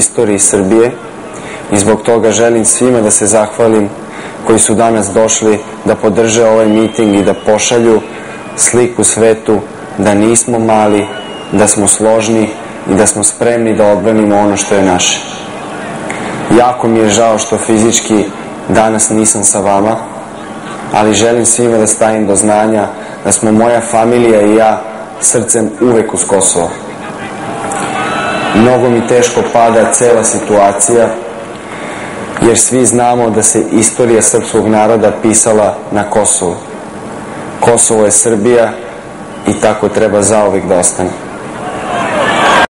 istoriji Srbije i zbog toga želim svima da se zahvalim koji su danas došli da podrže ovaj miting i da pošalju sliku svetu da nismo mali, da smo složni i da smo spremni da odbranimo ono što je naše. Jako mi je žao što fizički danas nisam sa vama, ali želim svima da stavim do znanja da smo moja familija i ja srcem uvek uz Kosovo. Mnogo mi teško pada cela situacija, jer svi znamo da se istorija srpskog naroda pisala na Kosovu. Kosovo je Srbija i tako treba zaovek da ostane.